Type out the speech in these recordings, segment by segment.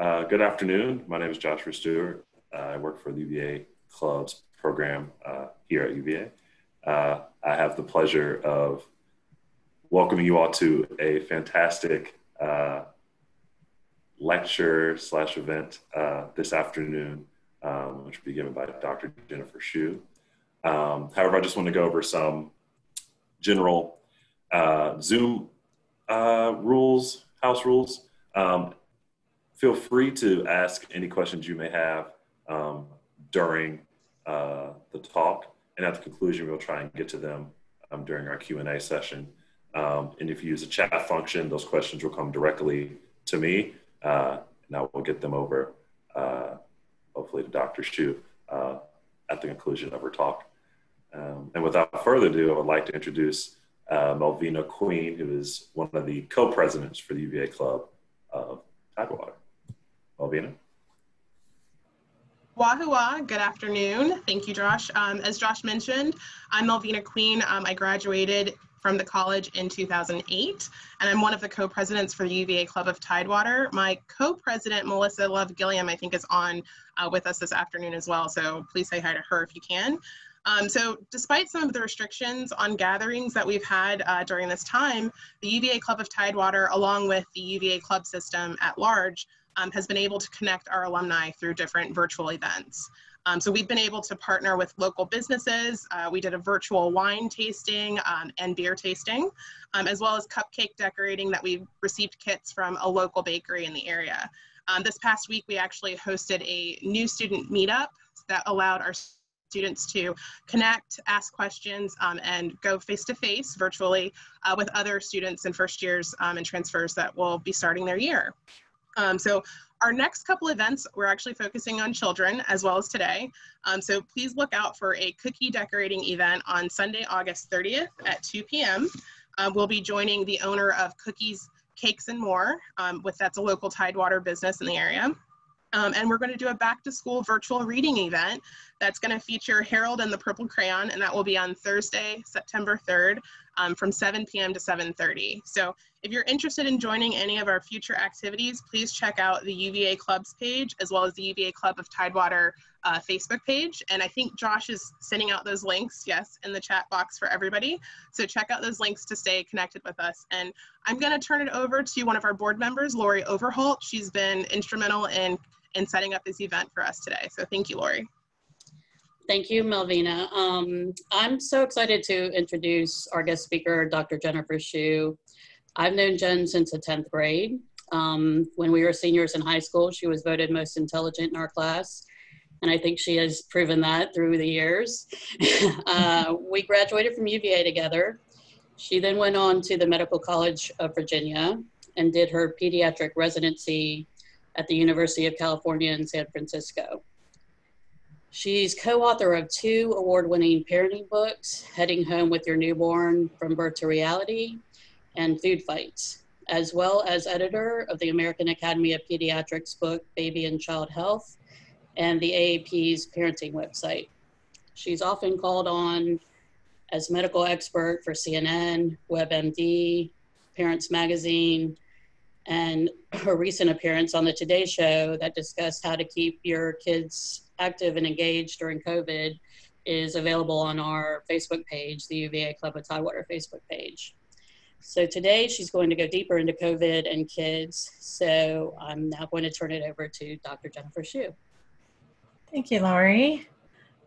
Uh, good afternoon. My name is Joshua Stewart. Uh, I work for the UVA Clubs program uh, here at UVA. Uh, I have the pleasure of welcoming you all to a fantastic uh, lecture slash event uh, this afternoon, um, which will be given by Dr. Jennifer Shu. Um, however, I just want to go over some general Zoom rules, house rules. Um, feel free to ask any questions you may have um, during uh, the talk. And at the conclusion, we'll try and get to them um, during our Q&A session. Um, and if you use a chat function, those questions will come directly to me, uh, and I will get them over, uh, hopefully to Dr. Shu uh, at the conclusion of her talk. Um, and without further ado, I would like to introduce uh, Melvina Queen, who is one of the co-presidents for the UVA Club of Tidewater. Melvina. Wahoo! good afternoon. Thank you, Josh. Um, as Josh mentioned, I'm Melvina Queen. Um, I graduated from the college in 2008, and I'm one of the co-presidents for the UVA Club of Tidewater. My co-president, Melissa Love Gilliam, I think is on uh, with us this afternoon as well, so please say hi to her if you can. Um, so despite some of the restrictions on gatherings that we've had uh, during this time, the UVA Club of Tidewater, along with the UVA club system at large, um, has been able to connect our alumni through different virtual events. Um, so we've been able to partner with local businesses. Uh, we did a virtual wine tasting um, and beer tasting, um, as well as cupcake decorating that we received kits from a local bakery in the area. Um, this past week, we actually hosted a new student meetup that allowed our students to connect, ask questions, um, and go face-to-face -face virtually uh, with other students and first years um, and transfers that will be starting their year. Um, so our next couple events, we're actually focusing on children as well as today. Um, so please look out for a cookie decorating event on Sunday, August 30th at 2 p.m. Uh, we'll be joining the owner of Cookies, Cakes, and More, um, with that's a local Tidewater business in the area. Um, and we're going to do a back to school virtual reading event that's going to feature Harold and the Purple Crayon, and that will be on Thursday, September 3rd um, from 7 p.m. to 7.30. So if you're interested in joining any of our future activities, please check out the UVA Clubs page as well as the UVA Club of Tidewater uh, Facebook page. And I think Josh is sending out those links, yes, in the chat box for everybody. So check out those links to stay connected with us. And I'm going to turn it over to one of our board members, Lori Overholt. She's been instrumental in, in setting up this event for us today. So thank you, Lori. Thank you, Melvina. Um, I'm so excited to introduce our guest speaker, Dr. Jennifer Shu. I've known Jen since the 10th grade. Um, when we were seniors in high school, she was voted most intelligent in our class. And I think she has proven that through the years. uh, we graduated from UVA together. She then went on to the Medical College of Virginia and did her pediatric residency at the University of California in San Francisco. She's co-author of two award-winning parenting books, Heading Home with Your Newborn, From Birth to Reality, and Food Fights, as well as editor of the American Academy of Pediatrics book, Baby and Child Health, and the AAP's parenting website. She's often called on as medical expert for CNN, WebMD, Parents Magazine, and her recent appearance on the Today Show that discussed how to keep your kids active and engaged during COVID is available on our Facebook page, the UVA Club of Tidewater Facebook page. So today she's going to go deeper into COVID and kids. So I'm now going to turn it over to Dr. Jennifer Shu. Thank you, Laurie.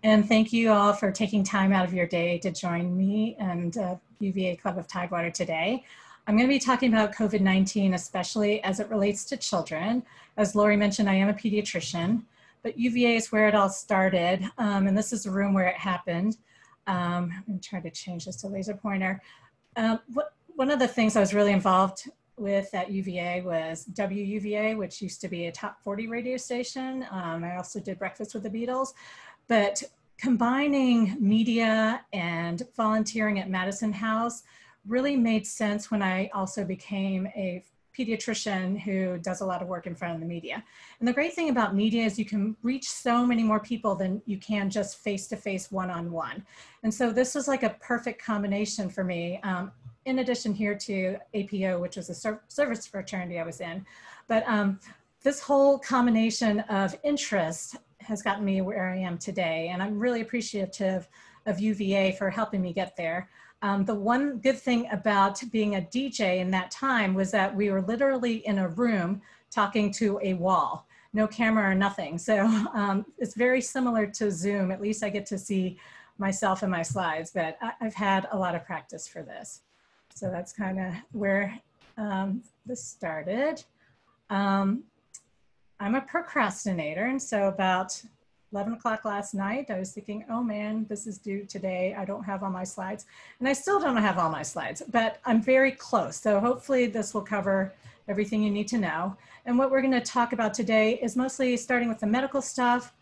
And thank you all for taking time out of your day to join me and uh, UVA Club of Tidewater today. I'm going to be talking about COVID-19, especially as it relates to children. As Laurie mentioned, I am a pediatrician but UVA is where it all started. Um, and this is the room where it happened. Um, I'm trying to to change this to laser pointer. Um, what, one of the things I was really involved with at UVA was WUVA, which used to be a top 40 radio station. Um, I also did Breakfast with the Beatles, but combining media and volunteering at Madison House really made sense when I also became a pediatrician who does a lot of work in front of the media. And the great thing about media is you can reach so many more people than you can just face-to-face one-on-one. And so this was like a perfect combination for me. Um, in addition here to APO, which was a ser service fraternity I was in. But um, this whole combination of interest has gotten me where I am today. And I'm really appreciative of UVA for helping me get there. Um, the one good thing about being a DJ in that time was that we were literally in a room talking to a wall, no camera or nothing. So um, it's very similar to Zoom. At least I get to see myself and my slides, but I, have had a lot of practice for this. So that's kind of where um, this started. Um, I'm a procrastinator, and so about 11 o'clock last night, I was thinking, oh man, this is due today. I don't have all my slides. And I still don't have all my slides, but I'm very close. So hopefully this will cover everything you need to know. And what we're gonna talk about today is mostly starting with the medical stuff,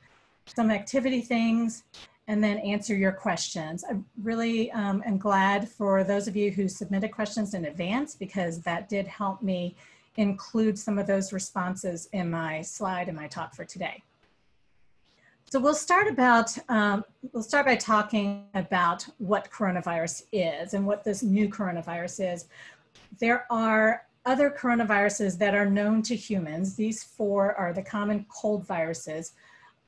some activity things, and then answer your questions. I really um, am glad for those of you who submitted questions in advance because that did help me include some of those responses in my slide and my talk for today. So we'll start about, um, we'll start by talking about what coronavirus is and what this new coronavirus is. There are other coronaviruses that are known to humans. These four are the common cold viruses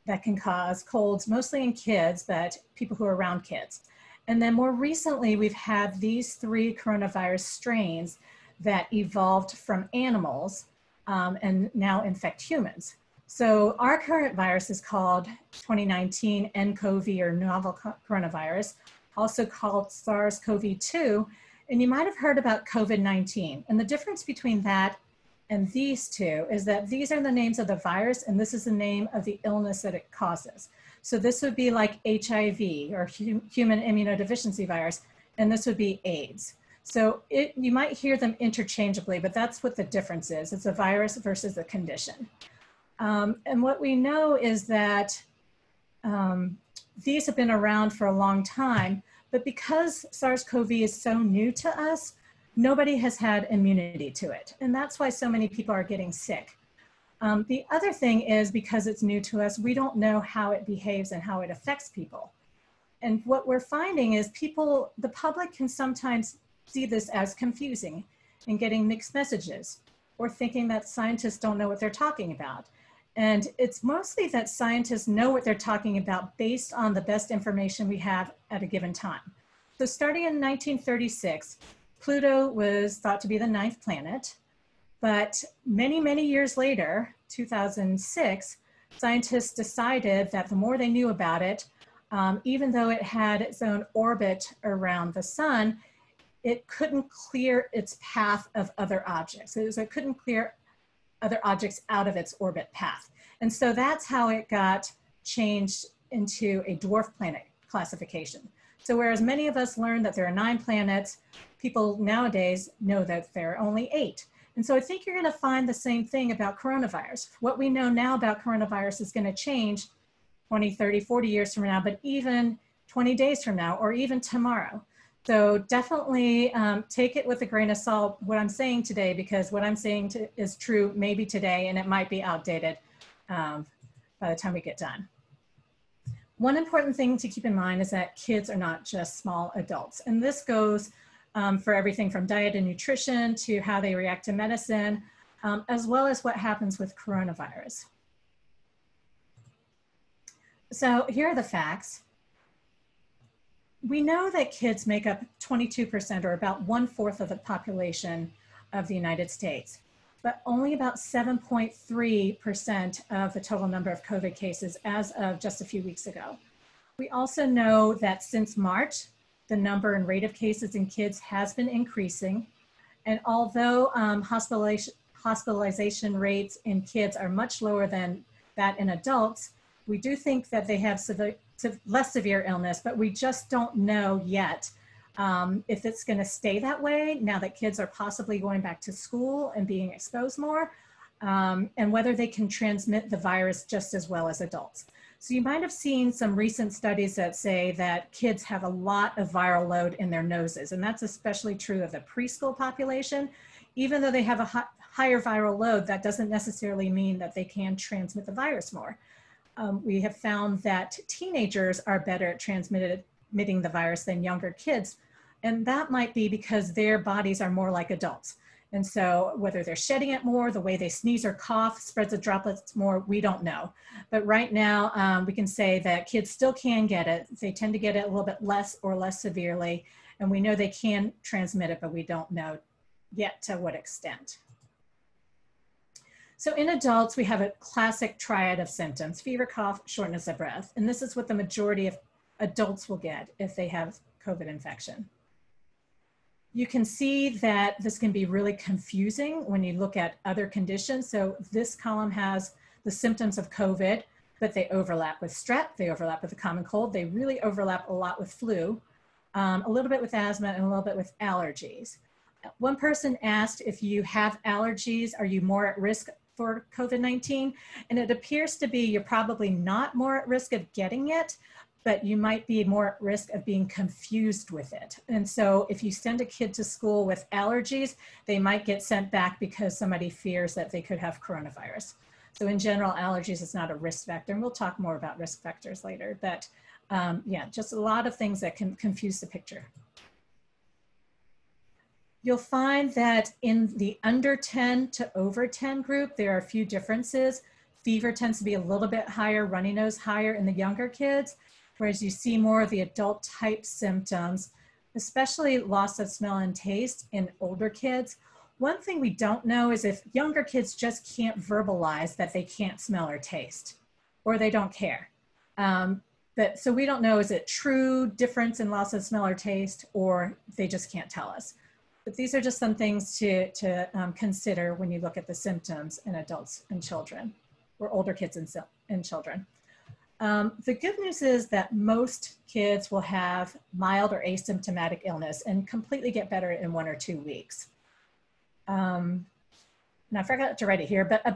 that can cause colds, mostly in kids, but people who are around kids. And then more recently, we've had these three coronavirus strains that evolved from animals um, and now infect humans. So our current virus is called 2019 nCoV or novel coronavirus, also called SARS-CoV-2. And you might have heard about COVID-19. And the difference between that and these two is that these are the names of the virus and this is the name of the illness that it causes. So this would be like HIV or human immunodeficiency virus, and this would be AIDS. So it, you might hear them interchangeably, but that's what the difference is. It's a virus versus a condition. Um, and what we know is that um, these have been around for a long time, but because SARS-CoV is so new to us, nobody has had immunity to it. And that's why so many people are getting sick. Um, the other thing is because it's new to us, we don't know how it behaves and how it affects people. And what we're finding is people, the public can sometimes see this as confusing and getting mixed messages or thinking that scientists don't know what they're talking about. And it's mostly that scientists know what they're talking about based on the best information we have at a given time. So starting in 1936, Pluto was thought to be the ninth planet, but many, many years later, 2006, scientists decided that the more they knew about it, um, even though it had its own orbit around the sun, it couldn't clear its path of other objects. So it couldn't clear other objects out of its orbit path. And so that's how it got changed into a dwarf planet classification. So whereas many of us learned that there are nine planets, people nowadays know that there are only eight. And so I think you're gonna find the same thing about coronavirus. What we know now about coronavirus is gonna change 20, 30, 40 years from now, but even 20 days from now, or even tomorrow. So definitely um, take it with a grain of salt what I'm saying today because what I'm saying to, is true maybe today and it might be outdated um, by the time we get done. One important thing to keep in mind is that kids are not just small adults. And this goes um, for everything from diet and nutrition to how they react to medicine, um, as well as what happens with coronavirus. So here are the facts we know that kids make up 22% or about one fourth of the population of the United States, but only about 7.3% of the total number of COVID cases as of just a few weeks ago. We also know that since March, the number and rate of cases in kids has been increasing. And although um, hospitalization, hospitalization rates in kids are much lower than that in adults, we do think that they have severe, less severe illness, but we just don't know yet um, if it's going to stay that way now that kids are possibly going back to school and being exposed more, um, and whether they can transmit the virus just as well as adults. So you might have seen some recent studies that say that kids have a lot of viral load in their noses, and that's especially true of the preschool population. Even though they have a higher viral load, that doesn't necessarily mean that they can transmit the virus more um, we have found that teenagers are better at transmitting the virus than younger kids. And that might be because their bodies are more like adults. And so whether they're shedding it more, the way they sneeze or cough spreads the droplets more, we don't know. But right now um, we can say that kids still can get it. They tend to get it a little bit less or less severely. And we know they can transmit it, but we don't know yet to what extent. So in adults, we have a classic triad of symptoms, fever, cough, shortness of breath. And this is what the majority of adults will get if they have COVID infection. You can see that this can be really confusing when you look at other conditions. So this column has the symptoms of COVID, but they overlap with strep, they overlap with the common cold, they really overlap a lot with flu, um, a little bit with asthma, and a little bit with allergies. One person asked if you have allergies, are you more at risk for COVID-19? And it appears to be you're probably not more at risk of getting it, but you might be more at risk of being confused with it. And so if you send a kid to school with allergies, they might get sent back because somebody fears that they could have coronavirus. So in general, allergies is not a risk factor. And we'll talk more about risk factors later, but um, yeah, just a lot of things that can confuse the picture. You'll find that in the under 10 to over 10 group, there are a few differences. Fever tends to be a little bit higher, runny nose higher in the younger kids, whereas you see more of the adult type symptoms, especially loss of smell and taste in older kids. One thing we don't know is if younger kids just can't verbalize that they can't smell or taste, or they don't care. Um, but so we don't know is it true difference in loss of smell or taste, or they just can't tell us. But these are just some things to, to um, consider when you look at the symptoms in adults and children, or older kids and, and children. Um, the good news is that most kids will have mild or asymptomatic illness and completely get better in one or two weeks. Um, and I forgot to write it here, but uh,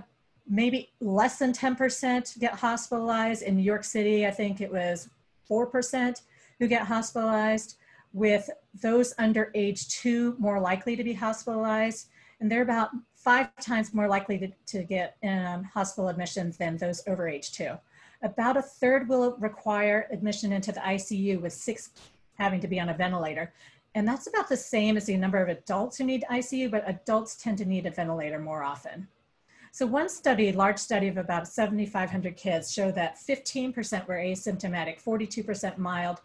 maybe less than 10% get hospitalized. In New York City, I think it was 4% who get hospitalized, with those under age two more likely to be hospitalized. And they're about five times more likely to, to get um, hospital admissions than those over age two. About a third will require admission into the ICU with six having to be on a ventilator. And that's about the same as the number of adults who need ICU, but adults tend to need a ventilator more often. So one study, large study of about 7,500 kids showed that 15% were asymptomatic, 42% mild,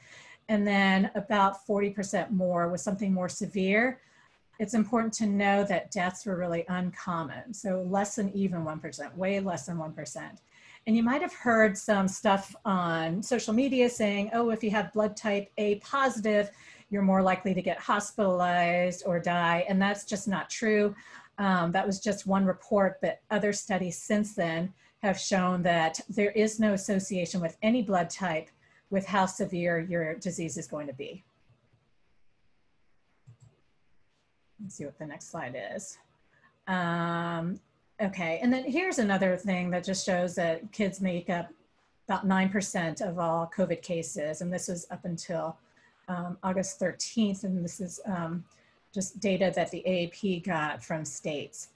and then about 40% more with something more severe. It's important to know that deaths were really uncommon. So less than even 1%, way less than 1%. And you might have heard some stuff on social media saying, oh, if you have blood type A positive, you're more likely to get hospitalized or die. And that's just not true. Um, that was just one report, but other studies since then have shown that there is no association with any blood type with how severe your disease is going to be. Let's see what the next slide is. Um, Okay, and then here's another thing that just shows that kids make up about 9% of all COVID cases, and this is up until um, August 13th, and this is um, just data that the AAP got from states.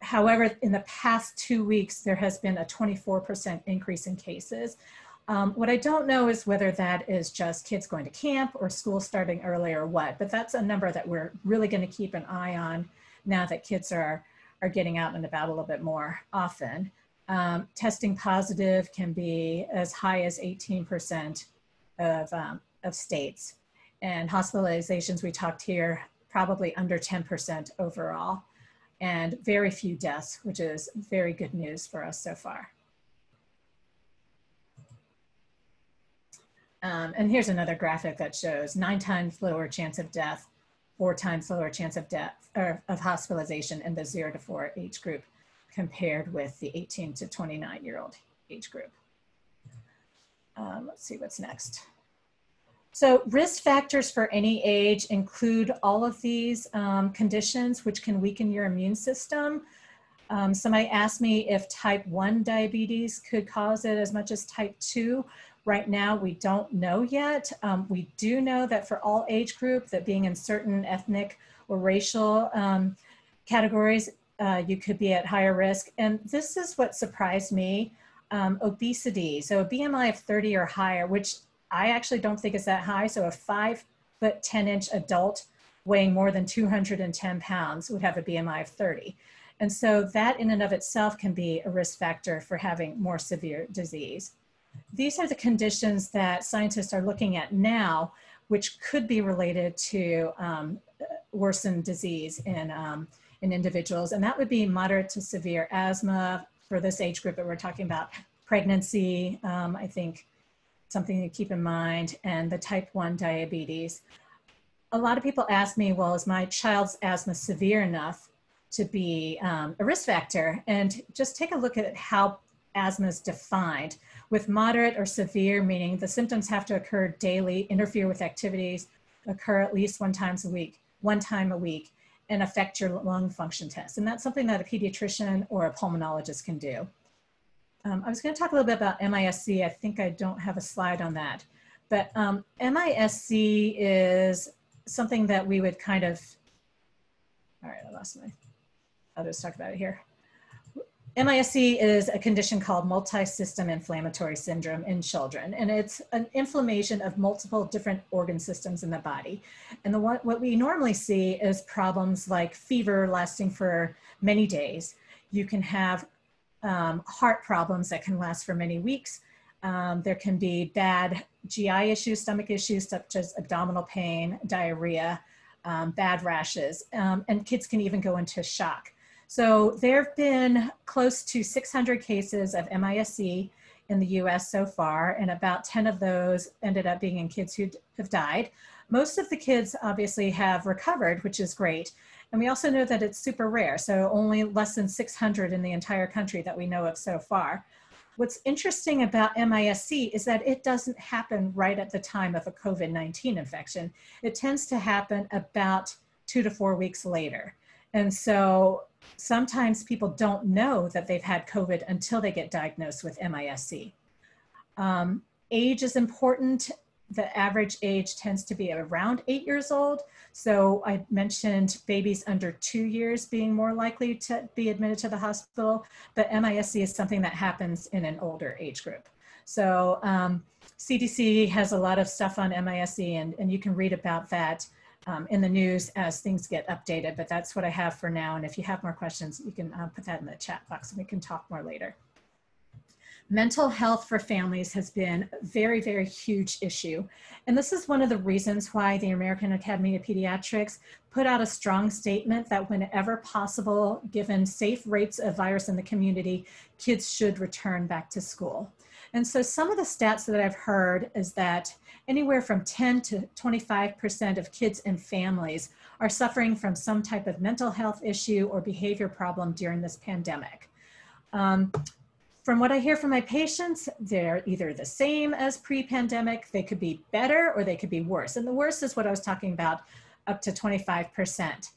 However, in the past two weeks, there has been a 24% increase in cases. Um, what I don't know is whether that is just kids going to camp or school starting early or what, but that's a number that we're really gonna keep an eye on now that kids are are getting out and about a little bit more often. Um, testing positive can be as high as 18% of, um, of states. And hospitalizations, we talked here, probably under 10% overall. And very few deaths, which is very good news for us so far. Um, and here's another graphic that shows nine times lower chance of death four times lower chance of death or of hospitalization in the zero to four age group compared with the 18 to 29 year old age group. Um, let's see what's next. So risk factors for any age include all of these um, conditions which can weaken your immune system. Um, somebody asked me if type 1 diabetes could cause it as much as type 2. Right now, we don't know yet. Um, we do know that for all age group, that being in certain ethnic or racial um, categories, uh, you could be at higher risk. And this is what surprised me, um, obesity. So a BMI of 30 or higher, which I actually don't think is that high. So a five foot 10 inch adult weighing more than 210 pounds would have a BMI of 30. And so that in and of itself can be a risk factor for having more severe disease. These are the conditions that scientists are looking at now, which could be related to um, worsened disease in, um, in individuals. And that would be moderate to severe asthma for this age group that we're talking about, pregnancy, um, I think something to keep in mind, and the type 1 diabetes. A lot of people ask me, well, is my child's asthma severe enough to be um, a risk factor? And just take a look at how asthma is defined with moderate or severe, meaning the symptoms have to occur daily, interfere with activities, occur at least one times a week, one time a week, and affect your lung function test. And that's something that a pediatrician or a pulmonologist can do. Um, I was going to talk a little bit about MISC. I think I don't have a slide on that. But um, MISC is something that we would kind of, all right, I lost my, I'll just talk about it here. MISC is a condition called multi-system inflammatory syndrome in children, and it's an inflammation of multiple different organ systems in the body. And the, what, what we normally see is problems like fever lasting for many days. You can have um, heart problems that can last for many weeks. Um, there can be bad GI issues, stomach issues such as abdominal pain, diarrhea, um, bad rashes, um, and kids can even go into shock. So there have been close to 600 cases of MISC in the US so far, and about 10 of those ended up being in kids who have died. Most of the kids obviously have recovered, which is great. And we also know that it's super rare, so only less than 600 in the entire country that we know of so far. What's interesting about MISC is that it doesn't happen right at the time of a COVID 19 infection. It tends to happen about two to four weeks later. And so sometimes people don't know that they've had COVID until they get diagnosed with MISC. Um, age is important. The average age tends to be around eight years old. So I mentioned babies under two years being more likely to be admitted to the hospital, but MISC is something that happens in an older age group. So um, CDC has a lot of stuff on MISC and, and you can read about that um, in the news as things get updated, but that's what I have for now. And if you have more questions, you can uh, put that in the chat box and we can talk more later. Mental health for families has been a very, very huge issue. And this is one of the reasons why the American Academy of Pediatrics put out a strong statement that whenever possible, given safe rates of virus in the community, kids should return back to school. And so some of the stats that I've heard is that anywhere from 10 to 25% of kids and families are suffering from some type of mental health issue or behavior problem during this pandemic. Um, from what I hear from my patients, they're either the same as pre-pandemic, they could be better or they could be worse. And the worst is what I was talking about, up to 25%.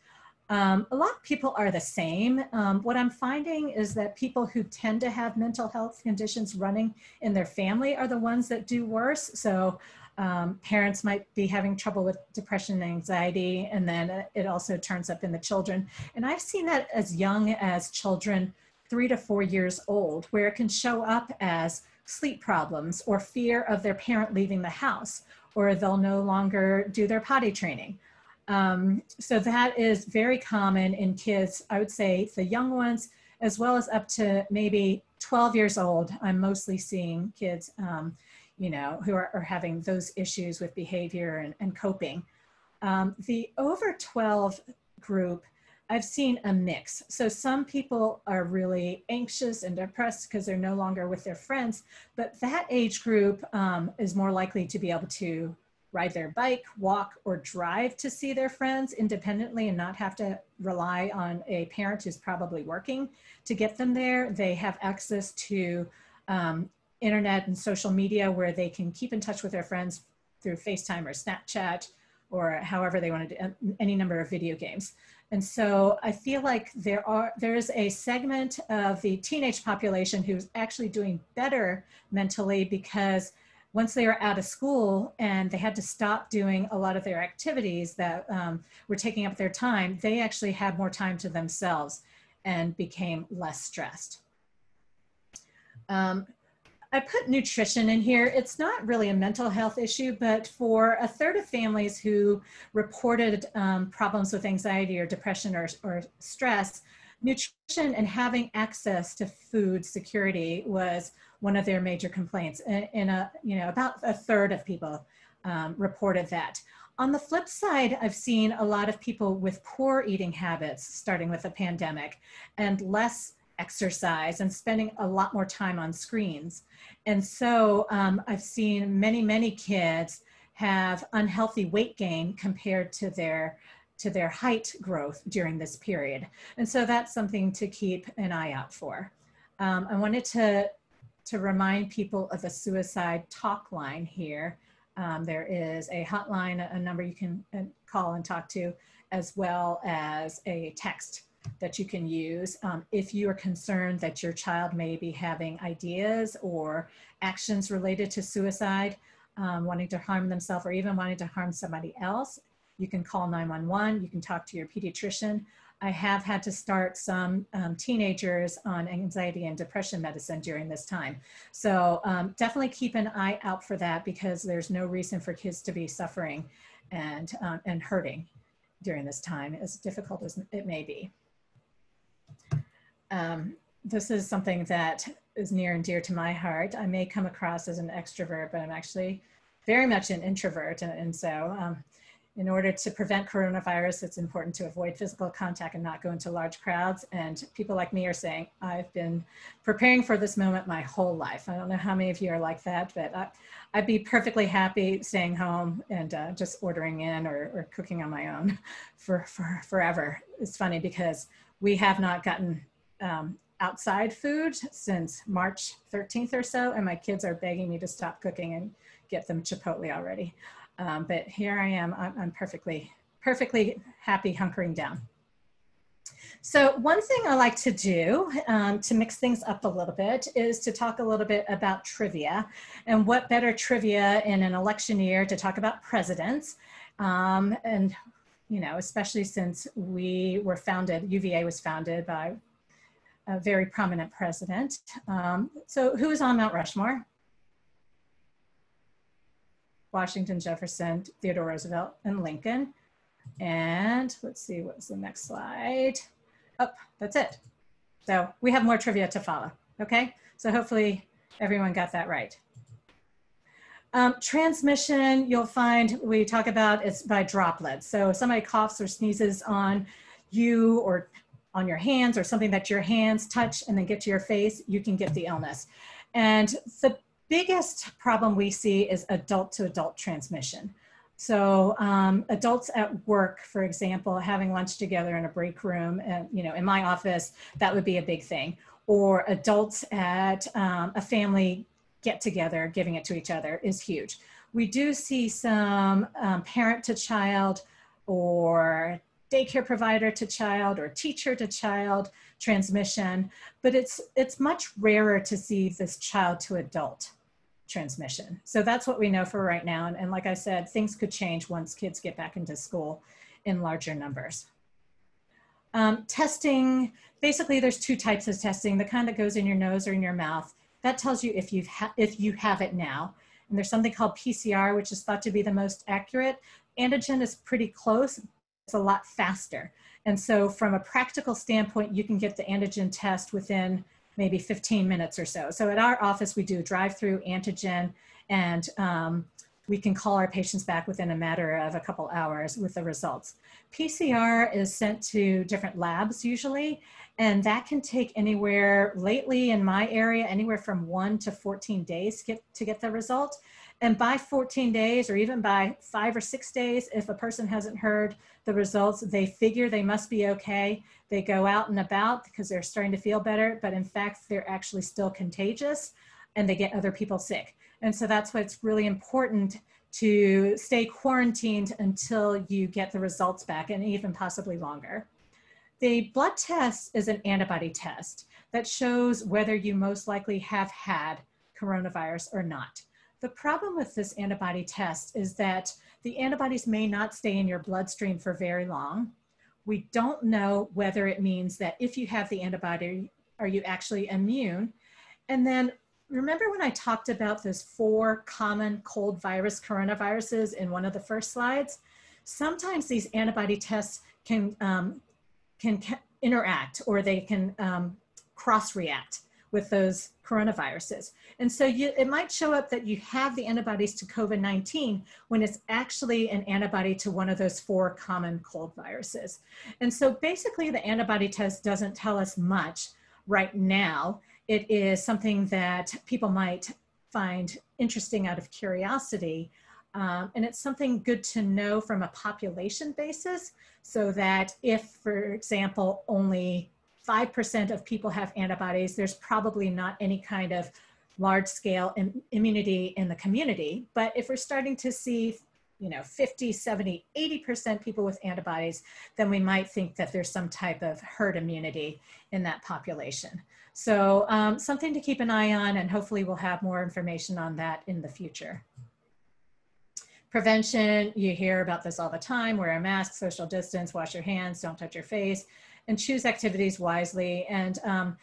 Um, a lot of people are the same. Um, what I'm finding is that people who tend to have mental health conditions running in their family are the ones that do worse. So um, parents might be having trouble with depression and anxiety, and then it also turns up in the children. And I've seen that as young as children three to four years old, where it can show up as sleep problems or fear of their parent leaving the house, or they'll no longer do their potty training. Um, so that is very common in kids, I would say the young ones, as well as up to maybe 12 years old. I'm mostly seeing kids um, you know, who are, are having those issues with behavior and, and coping. Um, the over 12 group, I've seen a mix. So some people are really anxious and depressed because they're no longer with their friends, but that age group um, is more likely to be able to ride their bike, walk, or drive to see their friends independently and not have to rely on a parent who's probably working to get them there. They have access to um, internet and social media where they can keep in touch with their friends through FaceTime or Snapchat or however they want to do um, any number of video games. And so I feel like there are there is a segment of the teenage population who's actually doing better mentally because once they were out of school and they had to stop doing a lot of their activities that um, were taking up their time, they actually had more time to themselves and became less stressed. Um, I put nutrition in here. It's not really a mental health issue, but for a third of families who reported um, problems with anxiety or depression or, or stress, nutrition and having access to food security was one of their major complaints. In a, you know, about a third of people um, reported that. On the flip side, I've seen a lot of people with poor eating habits starting with the pandemic and less exercise and spending a lot more time on screens. And so um, I've seen many, many kids have unhealthy weight gain compared to their to their height growth during this period. And so that's something to keep an eye out for. Um, I wanted to, to remind people of a suicide talk line here. Um, there is a hotline, a number you can uh, call and talk to, as well as a text that you can use. Um, if you are concerned that your child may be having ideas or actions related to suicide, um, wanting to harm themselves or even wanting to harm somebody else, you can call 911, you can talk to your pediatrician. I have had to start some um, teenagers on anxiety and depression medicine during this time. So um, definitely keep an eye out for that because there's no reason for kids to be suffering and, um, and hurting during this time, as difficult as it may be. Um, this is something that is near and dear to my heart. I may come across as an extrovert, but I'm actually very much an introvert. And, and so um, in order to prevent coronavirus, it's important to avoid physical contact and not go into large crowds. And people like me are saying, I've been preparing for this moment my whole life. I don't know how many of you are like that, but I, would be perfectly happy staying home and uh, just ordering in or, or, cooking on my own for, for forever. It's funny because we have not gotten um, outside food since March 13th or so, and my kids are begging me to stop cooking and get them Chipotle already. Um, but here I am, I'm, I'm perfectly, perfectly happy hunkering down. So one thing I like to do um, to mix things up a little bit is to talk a little bit about trivia and what better trivia in an election year to talk about presidents. Um, and, you know, especially since we were founded, UVA was founded by a very prominent president. Um, so who is on Mount Rushmore? Washington, Jefferson, Theodore Roosevelt, and Lincoln. And let's see, what's the next slide? Oh, that's it. So we have more trivia to follow, okay? So hopefully everyone got that right. Um, transmission, you'll find we talk about it's by droplets. So if somebody coughs or sneezes on you or on your hands or something that your hands touch and then get to your face, you can get the illness. And the biggest problem we see is adult to adult transmission. So um, adults at work, for example, having lunch together in a break room, and you know, in my office, that would be a big thing. Or adults at um, a family get together, giving it to each other is huge. We do see some um, parent to child or daycare provider to child or teacher to child transmission, but it's, it's much rarer to see this child to adult transmission. So that's what we know for right now. And, and like I said, things could change once kids get back into school in larger numbers. Um, testing, basically there's two types of testing, the kind that goes in your nose or in your mouth. That tells you if, you've if you have it now. And there's something called PCR, which is thought to be the most accurate. Antigen is pretty close, it's a lot faster. And so from a practical standpoint, you can get the antigen test within maybe 15 minutes or so. So at our office, we do drive-through antigen and um, we can call our patients back within a matter of a couple hours with the results. PCR is sent to different labs usually, and that can take anywhere, lately in my area, anywhere from one to 14 days get, to get the result. And by 14 days or even by five or six days, if a person hasn't heard the results, they figure they must be okay. They go out and about because they're starting to feel better, but in fact, they're actually still contagious and they get other people sick. And so that's why it's really important to stay quarantined until you get the results back and even possibly longer. The blood test is an antibody test that shows whether you most likely have had coronavirus or not. The problem with this antibody test is that the antibodies may not stay in your bloodstream for very long. We don't know whether it means that if you have the antibody, are you actually immune? And then remember when I talked about those four common cold virus coronaviruses in one of the first slides? Sometimes these antibody tests can, um, can interact or they can um, cross-react with those coronaviruses. And so you, it might show up that you have the antibodies to COVID-19 when it's actually an antibody to one of those four common cold viruses. And so basically the antibody test doesn't tell us much right now. It is something that people might find interesting out of curiosity. Um, and it's something good to know from a population basis so that if, for example, only 5% of people have antibodies, there's probably not any kind of large scale Im immunity in the community. But if we're starting to see you know 50 70 80% people with antibodies then we might think that there's some type of herd immunity in that population. So um, something to keep an eye on and hopefully we'll have more information on that in the future. Prevention you hear about this all the time wear a mask social distance wash your hands don't touch your face and choose activities wisely. And um,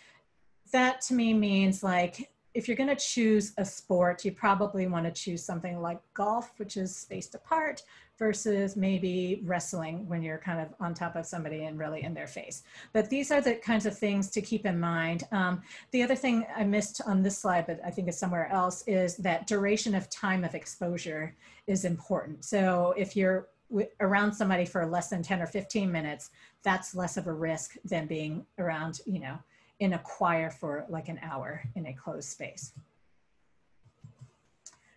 that to me means like, if you're going to choose a sport, you probably want to choose something like golf, which is spaced apart, versus maybe wrestling when you're kind of on top of somebody and really in their face. But these are the kinds of things to keep in mind. Um, the other thing I missed on this slide, but I think it's somewhere else, is that duration of time of exposure is important. So if you're around somebody for less than 10 or 15 minutes, that's less of a risk than being around, you know, in a choir for like an hour in a closed space.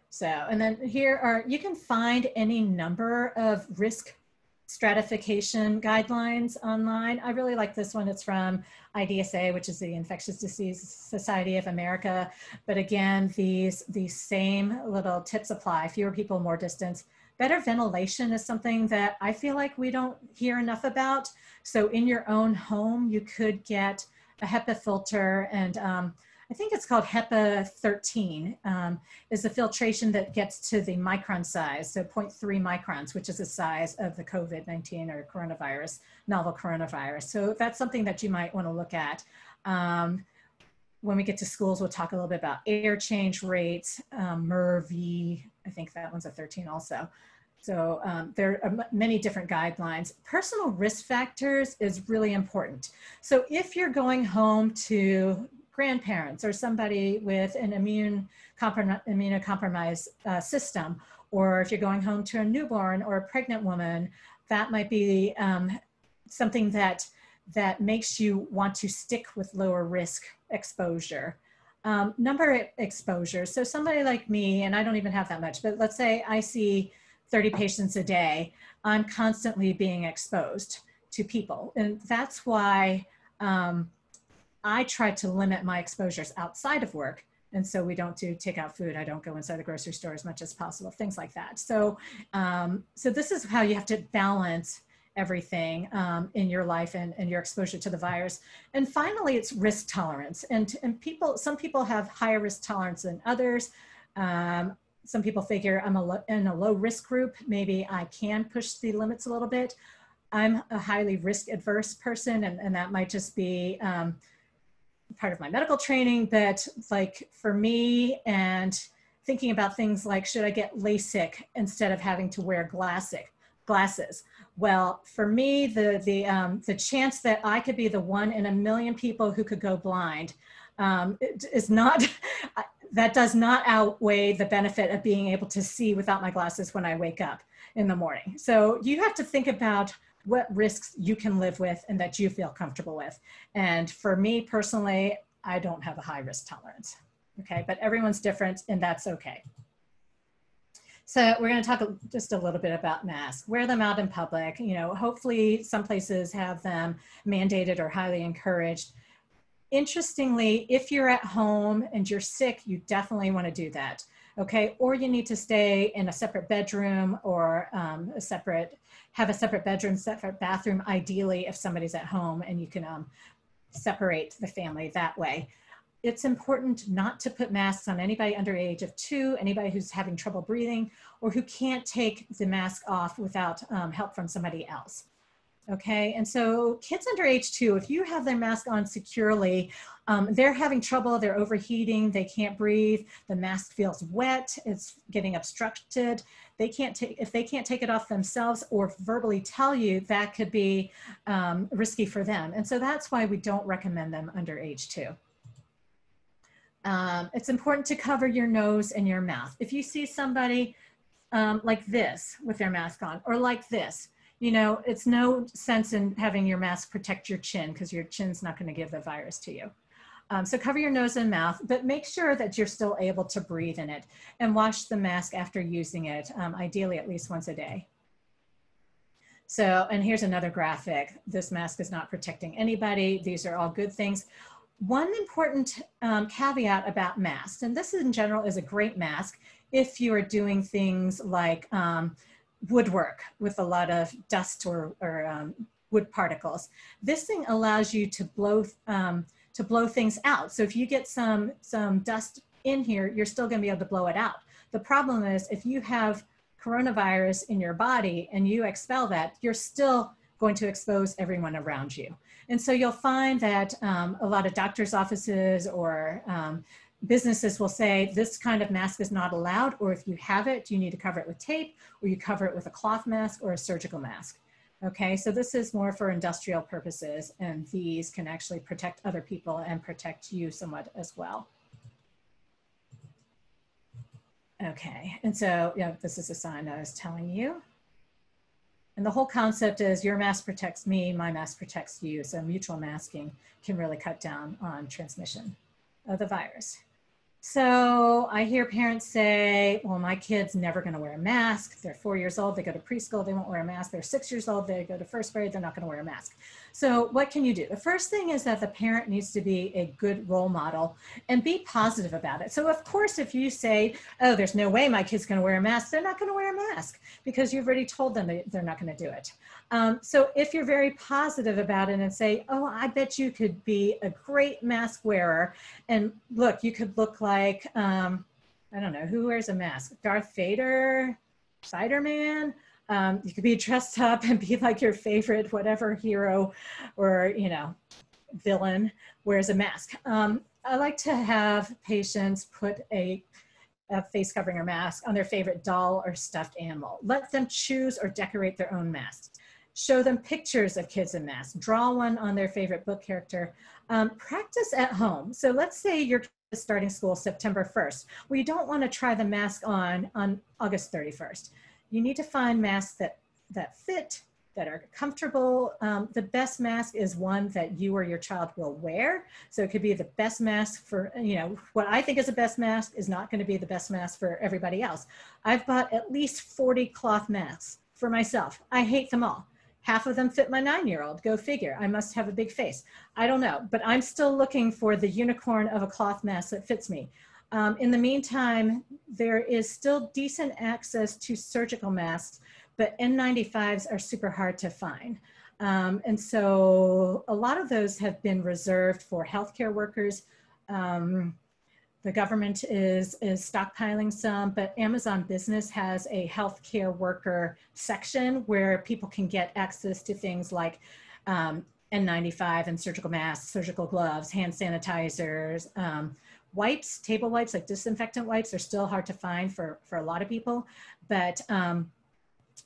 So, and then here are, you can find any number of risk stratification guidelines online. I really like this one. It's from IDSA, which is the Infectious Disease Society of America. But again, these, these same little tips apply. Fewer people, more distance, Better ventilation is something that I feel like we don't hear enough about. So in your own home, you could get a HEPA filter and um, I think it's called HEPA 13, um, is the filtration that gets to the micron size, so 0.3 microns, which is the size of the COVID-19 or coronavirus, novel coronavirus. So that's something that you might wanna look at. Um, when we get to schools, we'll talk a little bit about air change rates, um, MERV, I think that one's a 13 also. So um, there are many different guidelines. Personal risk factors is really important. So if you're going home to grandparents or somebody with an immune immunocompromised uh, system, or if you're going home to a newborn or a pregnant woman, that might be um, something that that makes you want to stick with lower risk exposure. Um, number exposure. So somebody like me, and I don't even have that much, but let's say I see 30 patients a day, I'm constantly being exposed to people. And that's why um, I try to limit my exposures outside of work. And so we don't do takeout food. I don't go inside the grocery store as much as possible, things like that. So, um, so this is how you have to balance everything um, in your life and, and your exposure to the virus. And finally, it's risk tolerance. And, and people, some people have higher risk tolerance than others. Um, some people figure I'm a in a low risk group, maybe I can push the limits a little bit. I'm a highly risk adverse person, and, and that might just be um, part of my medical training. But like for me, and thinking about things like should I get LASIK instead of having to wear glasses? Glasses. Well, for me, the the um, the chance that I could be the one in a million people who could go blind um, is not. that does not outweigh the benefit of being able to see without my glasses when I wake up in the morning. So you have to think about what risks you can live with and that you feel comfortable with. And for me personally, I don't have a high risk tolerance. Okay, but everyone's different and that's okay. So we're going to talk just a little bit about masks. Wear them out in public. You know, hopefully some places have them mandated or highly encouraged. Interestingly, if you're at home and you're sick, you definitely want to do that. Okay, or you need to stay in a separate bedroom or um, a separate, have a separate bedroom, separate bathroom, ideally if somebody's at home and you can um, separate the family that way it's important not to put masks on anybody under age of two, anybody who's having trouble breathing, or who can't take the mask off without um, help from somebody else. Okay, and so kids under age two, if you have their mask on securely, um, they're having trouble, they're overheating, they can't breathe, the mask feels wet, it's getting obstructed. They can't take, if they can't take it off themselves or verbally tell you, that could be um, risky for them. And so that's why we don't recommend them under age two. Um, it's important to cover your nose and your mouth. If you see somebody um, like this with their mask on or like this, you know, it's no sense in having your mask protect your chin because your chin's not going to give the virus to you. Um, so cover your nose and mouth, but make sure that you're still able to breathe in it and wash the mask after using it, um, ideally at least once a day. So, and here's another graphic. This mask is not protecting anybody. These are all good things. One important um, caveat about masks, and this in general is a great mask if you are doing things like um, woodwork with a lot of dust or, or um, wood particles. This thing allows you to blow um, to blow things out. So if you get some some dust in here, you're still going to be able to blow it out. The problem is if you have coronavirus in your body and you expel that, you're still going to expose everyone around you. And so you'll find that um, a lot of doctors' offices or um, businesses will say this kind of mask is not allowed, or if you have it, you need to cover it with tape, or you cover it with a cloth mask or a surgical mask. Okay, so this is more for industrial purposes, and these can actually protect other people and protect you somewhat as well. Okay, and so yeah, this is a sign I was telling you. And the whole concept is your mask protects me, my mask protects you. So mutual masking can really cut down on transmission of the virus. So I hear parents say, well, my kid's never going to wear a mask. They're four years old. They go to preschool. They won't wear a mask. They're six years old. They go to first grade. They're not going to wear a mask. So what can you do? The first thing is that the parent needs to be a good role model and be positive about it. So of course, if you say, oh, there's no way my kid's to wear a mask, they're not going to wear a mask because you've already told them that they're not going to do it. Um, so if you're very positive about it and say, oh, I bet you could be a great mask wearer. And look, you could look like, um, I don't know, who wears a mask? Darth Vader, Spider-Man. Um, you could be dressed up and be like your favorite whatever hero or, you know, villain wears a mask. Um, I like to have patients put a a face covering or mask on their favorite doll or stuffed animal. Let them choose or decorate their own masks show them pictures of kids in masks, draw one on their favorite book character, um, practice at home. So let's say you're starting school September 1st. Well, don't want to try the mask on on August 31st. You need to find masks that, that fit, that are comfortable. Um, the best mask is one that you or your child will wear. So it could be the best mask for, you know, what I think is the best mask is not going to be the best mask for everybody else. I've bought at least 40 cloth masks for myself. I hate them all. Half of them fit my nine year old. Go figure. I must have a big face. I don't know, but I'm still looking for the unicorn of a cloth mask that fits me. Um, in the meantime, there is still decent access to surgical masks, but N95s are super hard to find. Um, and so a lot of those have been reserved for healthcare workers. Um, the government is, is stockpiling some, but Amazon Business has a healthcare worker section where people can get access to things like um, N95 and surgical masks, surgical gloves, hand sanitizers, um, wipes, table wipes, like disinfectant wipes are still hard to find for, for a lot of people. But um,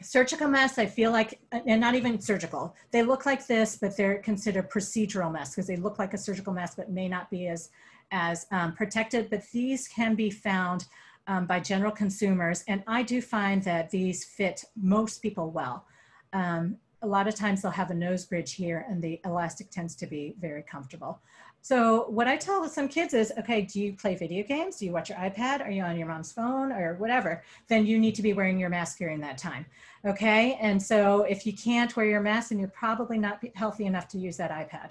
surgical masks, I feel like, and not even surgical, they look like this, but they're considered procedural masks because they look like a surgical mask, but may not be as as um, protected, but these can be found um, by general consumers. And I do find that these fit most people well. Um, a lot of times they'll have a nose bridge here and the elastic tends to be very comfortable. So what I tell some kids is, okay, do you play video games? Do you watch your iPad? Are you on your mom's phone or whatever? Then you need to be wearing your mask during that time. Okay. And so if you can't wear your mask, then you're probably not healthy enough to use that iPad.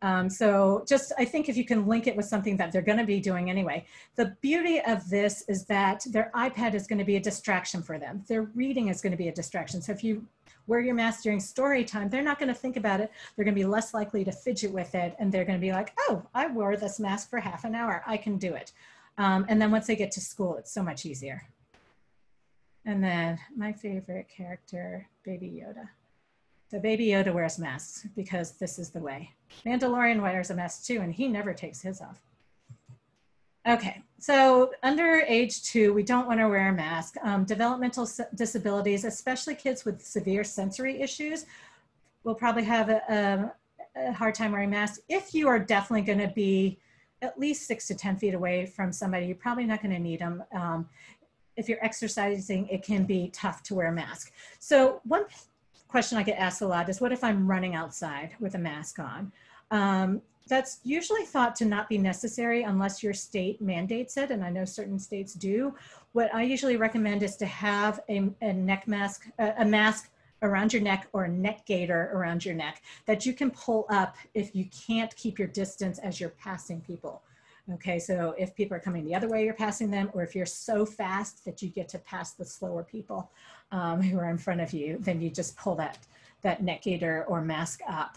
Um, so just, I think if you can link it with something that they're going to be doing anyway. The beauty of this is that their iPad is going to be a distraction for them. Their reading is going to be a distraction. So if you wear your mask during story time, they're not going to think about it. They're going to be less likely to fidget with it. And they're going to be like, oh, I wore this mask for half an hour. I can do it. Um, and then once they get to school, it's so much easier. And then my favorite character, Baby Yoda. The baby Yoda wears masks because this is the way. Mandalorian wears a mask too, and he never takes his off. Okay, so under age two, we don't want to wear a mask. Um, developmental disabilities, especially kids with severe sensory issues, will probably have a, a, a hard time wearing masks. If you are definitely going to be at least six to 10 feet away from somebody, you're probably not going to need them. Um, if you're exercising, it can be tough to wear a mask. So one question I get asked a lot is, what if I'm running outside with a mask on? Um, that's usually thought to not be necessary unless your state mandates it, and I know certain states do. What I usually recommend is to have a, a neck mask, a, a mask around your neck or a neck gaiter around your neck that you can pull up if you can't keep your distance as you're passing people. Okay, so if people are coming the other way, you're passing them, or if you're so fast that you get to pass the slower people um, who are in front of you, then you just pull that, that neck gaiter or mask up.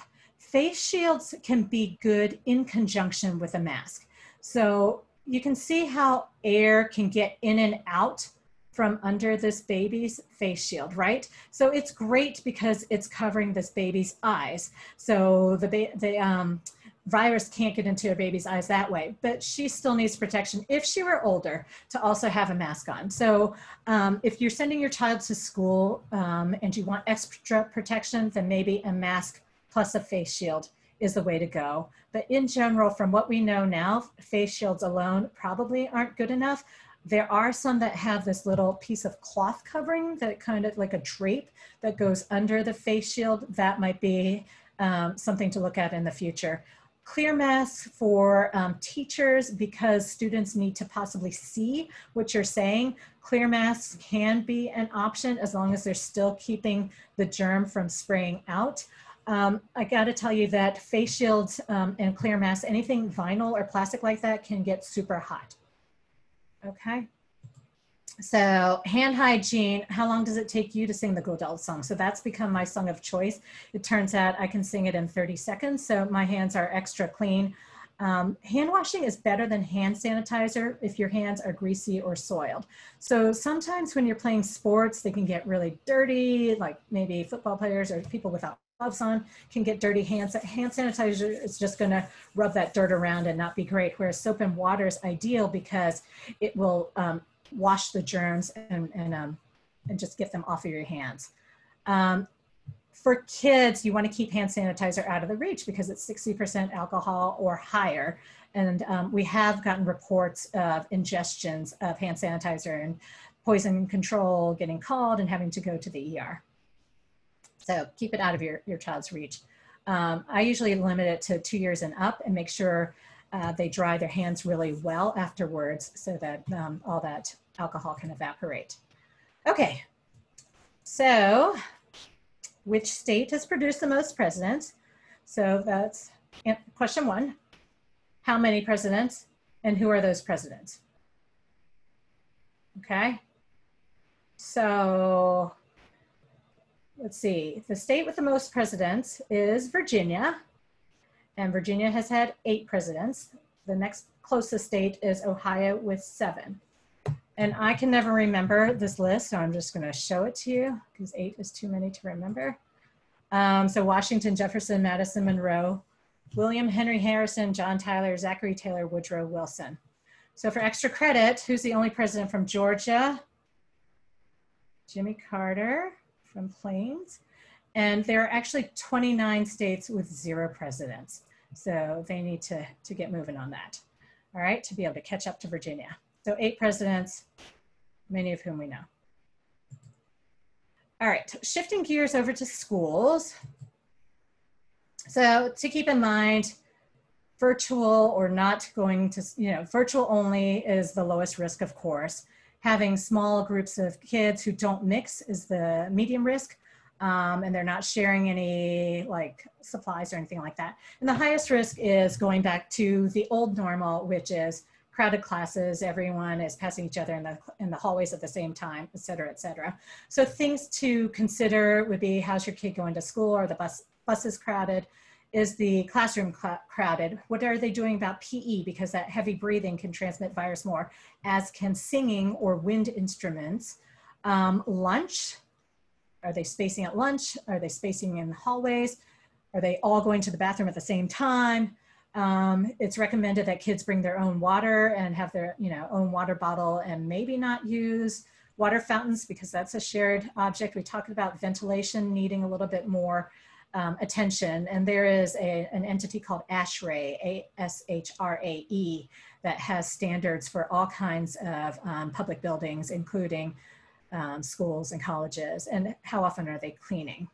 Face shields can be good in conjunction with a mask. So you can see how air can get in and out from under this baby's face shield, right? So it's great because it's covering this baby's eyes. So the, the um, virus can't get into a baby's eyes that way, but she still needs protection if she were older to also have a mask on. So um, if you're sending your child to school um, and you want extra protection, then maybe a mask plus a face shield is the way to go. But in general, from what we know now, face shields alone probably aren't good enough. There are some that have this little piece of cloth covering that kind of like a drape that goes under the face shield. That might be um, something to look at in the future. Clear masks for um, teachers because students need to possibly see what you're saying. Clear masks can be an option as long as they're still keeping the germ from spraying out. Um, I got to tell you that face shields um, and clear masks, anything vinyl or plastic like that can get super hot. Okay. So hand hygiene, how long does it take you to sing the Good Old song? So that's become my song of choice. It turns out I can sing it in 30 seconds. So my hands are extra clean. Um, hand washing is better than hand sanitizer if your hands are greasy or soiled. So sometimes when you're playing sports, they can get really dirty, like maybe football players or people without gloves on can get dirty hands. Hand sanitizer is just going to rub that dirt around and not be great. Whereas soap and water is ideal because it will um, wash the germs and and um, and just get them off of your hands. Um, for kids, you want to keep hand sanitizer out of the reach because it's 60% alcohol or higher. And um, we have gotten reports of ingestions of hand sanitizer and poison control getting called and having to go to the ER. So keep it out of your, your child's reach. Um, I usually limit it to two years and up and make sure uh, they dry their hands really well afterwards so that um, all that alcohol can evaporate. Okay, so which state has produced the most presidents? So that's question one. How many presidents and who are those presidents? Okay, so let's see, the state with the most presidents is Virginia, and Virginia has had eight presidents. The next closest state is Ohio with seven. And I can never remember this list, so I'm just gonna show it to you because eight is too many to remember. Um, so Washington, Jefferson, Madison, Monroe, William Henry Harrison, John Tyler, Zachary Taylor, Woodrow Wilson. So for extra credit, who's the only president from Georgia? Jimmy Carter from Plains. And there are actually 29 states with zero presidents. So they need to, to get moving on that, all right, to be able to catch up to Virginia. So eight presidents, many of whom we know. All right, shifting gears over to schools. So to keep in mind, virtual or not going to, you know, virtual only is the lowest risk, of course having small groups of kids who don't mix is the medium risk. Um, and they're not sharing any like supplies or anything like that. And the highest risk is going back to the old normal, which is crowded classes, everyone is passing each other in the, in the hallways at the same time, et cetera, et cetera. So things to consider would be how's your kid going to school? Are the bus, buses crowded? Is the classroom crowded? What are they doing about PE? Because that heavy breathing can transmit virus more, as can singing or wind instruments. Um, lunch, Are they spacing at lunch? Are they spacing in the hallways? Are they all going to the bathroom at the same time? Um, it's recommended that kids bring their own water and have their you know own water bottle and maybe not use water fountains because that's a shared object. We talked about ventilation needing a little bit more um, attention and there is a, an entity called ASHRAE, A-S-H-R-A-E, that has standards for all kinds of um, public buildings, including um, schools and colleges, and how often are they cleaning.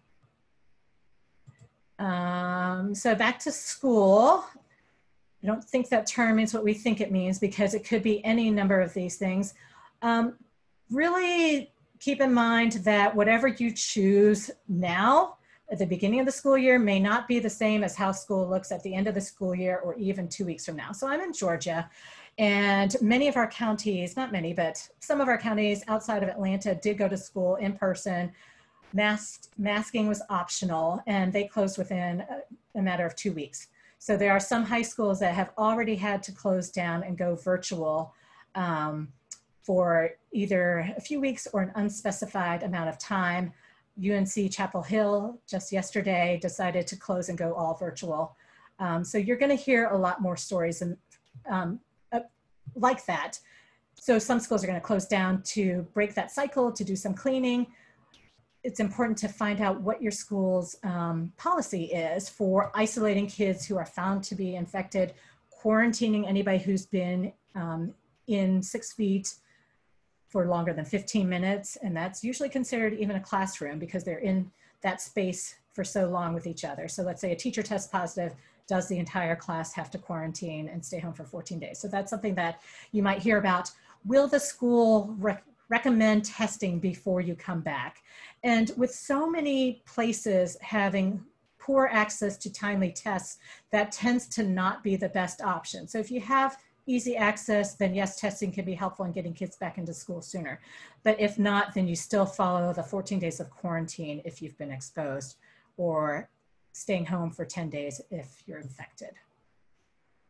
Um, so back to school. I don't think that term means what we think it means because it could be any number of these things. Um, really keep in mind that whatever you choose now at the beginning of the school year may not be the same as how school looks at the end of the school year or even two weeks from now. So I'm in Georgia and many of our counties, not many, but some of our counties outside of Atlanta did go to school in person. Mask, masking was optional and they closed within a, a matter of two weeks. So there are some high schools that have already had to close down and go virtual um, for either a few weeks or an unspecified amount of time. UNC Chapel Hill just yesterday decided to close and go all virtual. Um, so you're going to hear a lot more stories and um, uh, like that. So some schools are going to close down to break that cycle, to do some cleaning. It's important to find out what your school's um, policy is for isolating kids who are found to be infected, quarantining anybody who's been um, in six feet for longer than 15 minutes. And that's usually considered even a classroom because they're in that space for so long with each other. So let's say a teacher tests positive, does the entire class have to quarantine and stay home for 14 days? So that's something that you might hear about. Will the school rec recommend testing before you come back? And with so many places having poor access to timely tests, that tends to not be the best option. So if you have easy access, then yes, testing can be helpful in getting kids back into school sooner. But if not, then you still follow the 14 days of quarantine if you've been exposed or staying home for 10 days if you're infected.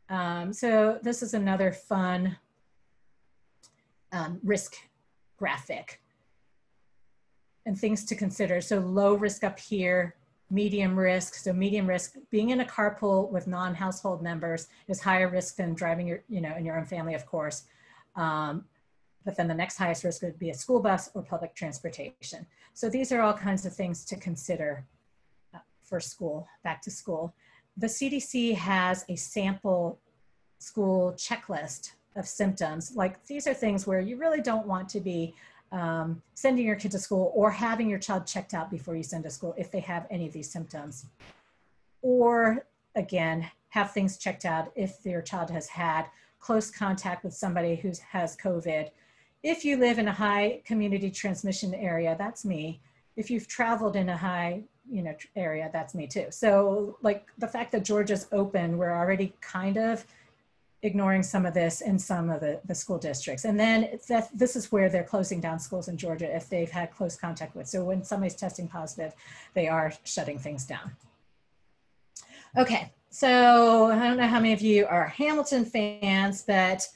Um, so this is another fun um, risk graphic and things to consider. So low risk up here, medium risk. So medium risk, being in a carpool with non-household members is higher risk than driving your, you know, in your own family, of course. Um, but then the next highest risk would be a school bus or public transportation. So these are all kinds of things to consider uh, for school, back to school. The CDC has a sample school checklist of symptoms. Like these are things where you really don't want to be um, sending your kid to school or having your child checked out before you send to school if they have any of these symptoms. Or again, have things checked out if your child has had close contact with somebody who has COVID. If you live in a high community transmission area, that's me. If you've traveled in a high you know area, that's me too. So like the fact that Georgia's open, we're already kind of ignoring some of this in some of the, the school districts. And then that, this is where they're closing down schools in Georgia if they've had close contact with. So when somebody's testing positive, they are shutting things down. Okay, so I don't know how many of you are Hamilton fans, but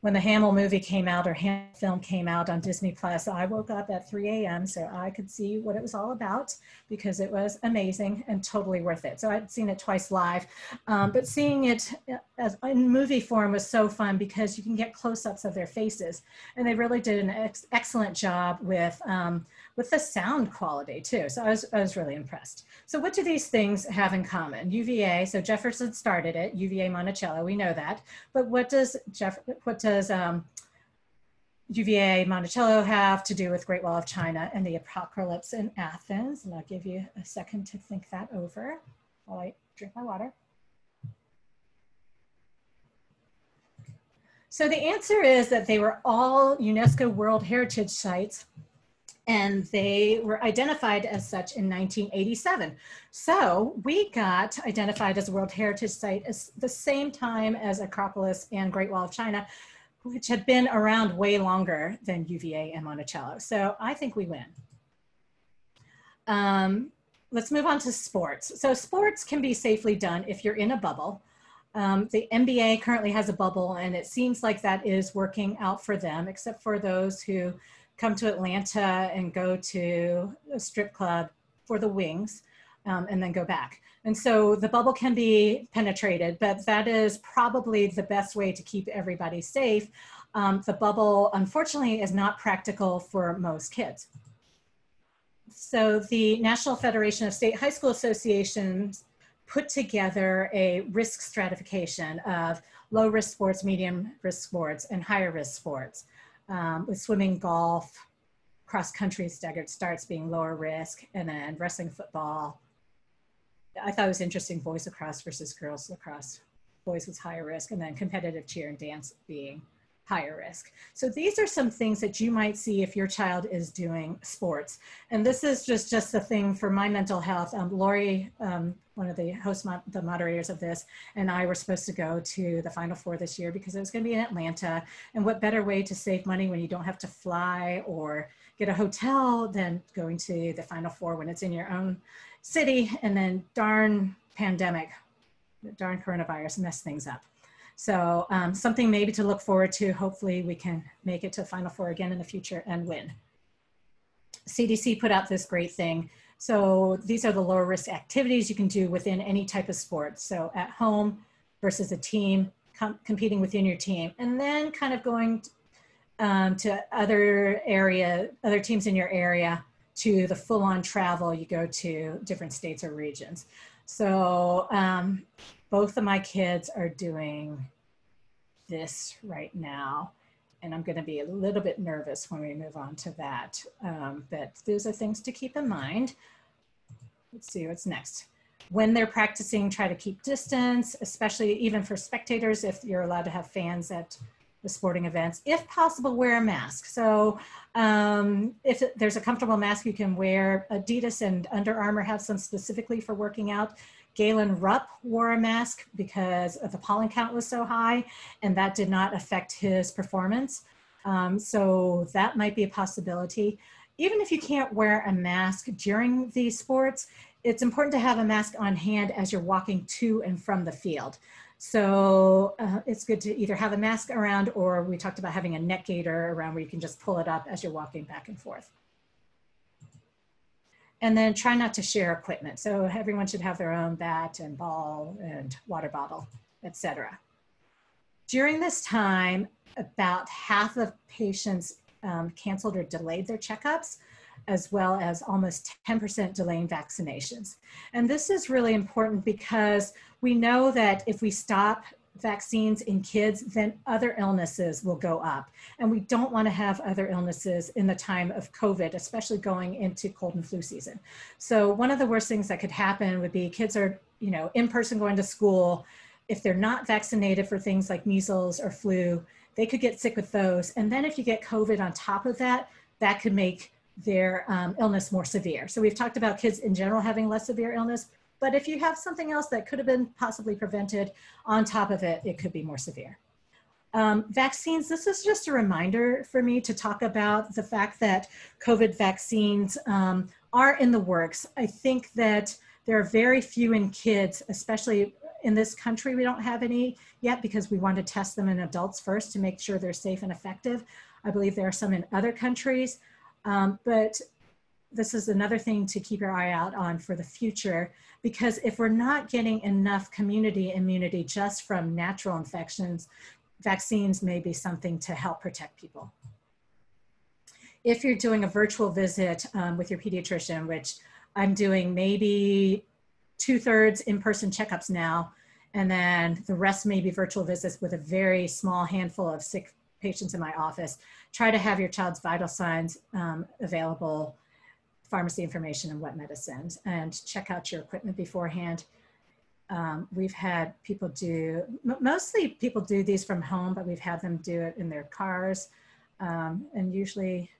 when the Hamill movie came out or Hamill film came out on Disney Plus, I woke up at 3 a.m. so I could see what it was all about because it was amazing and totally worth it. So I'd seen it twice live, um, but seeing it as in movie form was so fun because you can get close-ups of their faces, and they really did an ex excellent job with um, with the sound quality too. So I was I was really impressed. So what do these things have in common? UVA. So Jefferson started it. UVA Monticello. We know that. But what does Jeff? What does um, UVA Monticello have to do with Great Wall of China and the Acropolis in Athens? And I'll give you a second to think that over while I drink my water. So the answer is that they were all UNESCO World Heritage Sites and they were identified as such in 1987. So we got identified as a World Heritage Site at the same time as Acropolis and Great Wall of China, which had been around way longer than UVA and Monticello. So I think we win. Um, let's move on to sports. So sports can be safely done if you're in a bubble. Um, the NBA currently has a bubble and it seems like that is working out for them, except for those who come to Atlanta and go to a strip club for the wings um, and then go back. And so the bubble can be penetrated, but that is probably the best way to keep everybody safe. Um, the bubble, unfortunately, is not practical for most kids. So the National Federation of State High School Associations put together a risk stratification of low risk sports, medium risk sports, and higher risk sports, um, with swimming, golf, cross country staggered starts being lower risk, and then wrestling, football. I thought it was interesting boys lacrosse versus girls lacrosse. Boys was higher risk, and then competitive cheer and dance being higher risk. So these are some things that you might see if your child is doing sports. And this is just, just the thing for my mental health. Um, Lori, um, one of the host, mo the moderators of this, and I were supposed to go to the Final Four this year because it was gonna be in Atlanta. And what better way to save money when you don't have to fly or get a hotel than going to the Final Four when it's in your own city and then darn pandemic, darn coronavirus messed things up. So um, something maybe to look forward to. Hopefully we can make it to Final Four again in the future and win. CDC put out this great thing. So these are the lower risk activities you can do within any type of sport. So at home versus a team, com competing within your team, and then kind of going um, to other area, other teams in your area to the full on travel, you go to different states or regions. So um, both of my kids are doing this right now. And I'm going to be a little bit nervous when we move on to that. Um, but those are things to keep in mind. Let's see what's next. When they're practicing, try to keep distance, especially even for spectators, if you're allowed to have fans at the sporting events. If possible, wear a mask. So um, if there's a comfortable mask you can wear, Adidas and Under Armour have some specifically for working out. Galen Rupp wore a mask because the pollen count was so high and that did not affect his performance. Um, so that might be a possibility. Even if you can't wear a mask during these sports, it's important to have a mask on hand as you're walking to and from the field. So uh, it's good to either have a mask around or we talked about having a neck gaiter around where you can just pull it up as you're walking back and forth and then try not to share equipment. So everyone should have their own bat and ball and water bottle, etc. During this time, about half of patients um, canceled or delayed their checkups, as well as almost 10% delaying vaccinations. And this is really important because we know that if we stop vaccines in kids, then other illnesses will go up. And we don't want to have other illnesses in the time of COVID, especially going into cold and flu season. So one of the worst things that could happen would be kids are, you know, in person going to school. If they're not vaccinated for things like measles or flu, they could get sick with those. And then if you get COVID on top of that, that could make their um, illness more severe. So we've talked about kids in general having less severe illness, but if you have something else that could have been possibly prevented on top of it, it could be more severe. Um, vaccines, this is just a reminder for me to talk about the fact that COVID vaccines um, are in the works. I think that there are very few in kids, especially in this country, we don't have any yet because we want to test them in adults first to make sure they're safe and effective. I believe there are some in other countries, um, but this is another thing to keep your eye out on for the future because if we're not getting enough community immunity just from natural infections, vaccines may be something to help protect people. If you're doing a virtual visit um, with your pediatrician, which I'm doing maybe two thirds in-person checkups now, and then the rest may be virtual visits with a very small handful of sick patients in my office. Try to have your child's vital signs um, available pharmacy information and wet medicines and check out your equipment beforehand. Um, we've had people do, mostly people do these from home, but we've had them do it in their cars. Um, and usually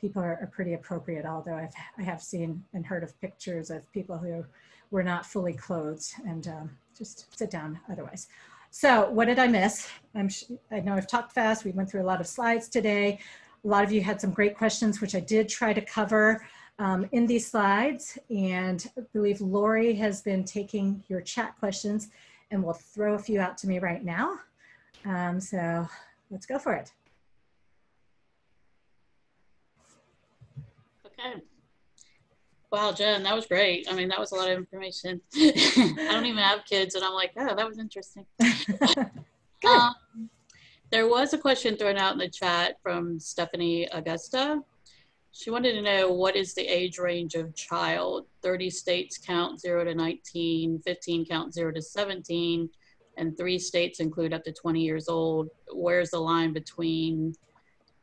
people are, are, pretty appropriate, although I've, I have seen and heard of pictures of people who were not fully clothed and um, just sit down otherwise. So what did I miss? I know I've talked fast. We went through a lot of slides today. A lot of you had some great questions, which I did try to cover um, in these slides. And I believe Lori has been taking your chat questions and will throw a few out to me right now. Um, so let's go for it. Okay. Wow, Jen, that was great. I mean, that was a lot of information. I don't even have kids, and I'm like, oh, that was interesting. um, there was a question thrown out in the chat from Stephanie Augusta. She wanted to know what is the age range of child? 30 states count 0 to 19, 15 count 0 to 17, and three states include up to 20 years old. Where's the line between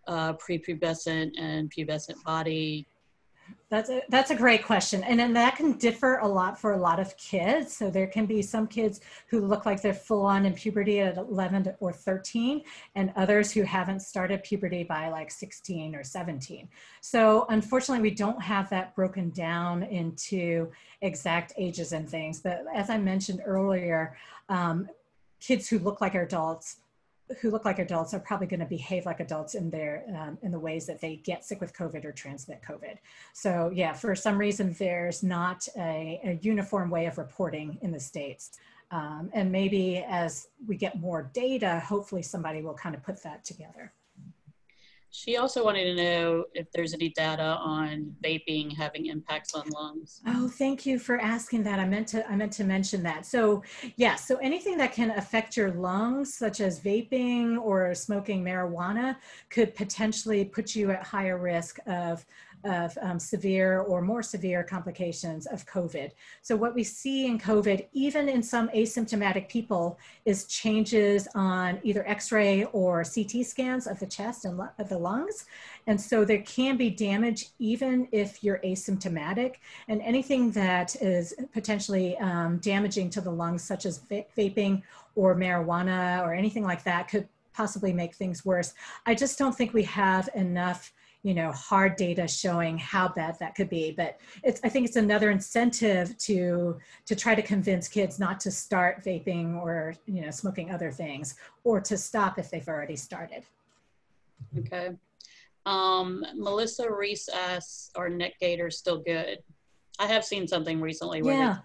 uh, prepubescent and pubescent body? That's a, that's a great question. And then that can differ a lot for a lot of kids. So there can be some kids who look like they're full on in puberty at 11 or 13 and others who haven't started puberty by like 16 or 17. So unfortunately, we don't have that broken down into exact ages and things. But as I mentioned earlier, um, kids who look like adults who look like adults are probably going to behave like adults in their um, in the ways that they get sick with COVID or transmit COVID. So yeah, for some reason there's not a, a uniform way of reporting in the states, um, and maybe as we get more data, hopefully somebody will kind of put that together. She also wanted to know if there's any data on vaping having impacts on lungs. Oh, thank you for asking that. I meant to I meant to mention that. So, yes, yeah, so anything that can affect your lungs such as vaping or smoking marijuana could potentially put you at higher risk of of um, severe or more severe complications of COVID. So what we see in COVID, even in some asymptomatic people, is changes on either X-ray or CT scans of the chest and of the lungs. And so there can be damage even if you're asymptomatic and anything that is potentially um, damaging to the lungs, such as vaping or marijuana or anything like that could possibly make things worse. I just don't think we have enough you know hard data showing how bad that could be. But it's i think it's another incentive to to try to convince kids not to start vaping or you know smoking other things or to stop if they've already started. Okay. Um, melissa reese asks are neck gaiters still good. I have seen something recently where yeah.